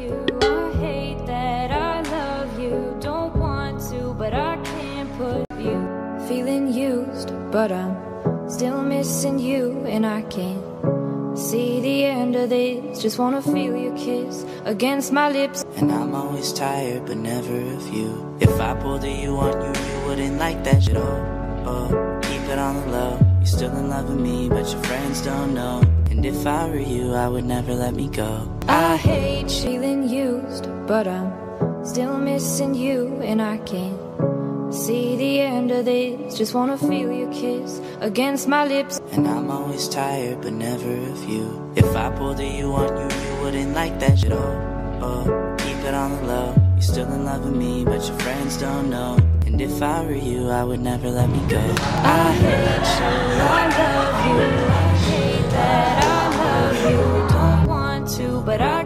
you. I hate that I love you. Don't want to, but I can't put you. Feeling used, but I'm still missing you, and I can't see the end of this. Just wanna feel your kiss against my lips. And I'm always tired, but never of you. If I pulled a you on you, you wouldn't like that shit. Oh, oh, keep it on the low. You're still in love with me, but your friends don't know. And if I were you, I would never let me go. I hate feeling used, but I'm still missing you, and I can't see the end of this. Just wanna feel your kiss against my lips. And I'm always tired, but never of you. If I pulled a you on you, you wouldn't like that shit. Oh, oh, keep it on the low. You're still in love with me, but your friends don't know. And if I were you, I would never let me go. I but I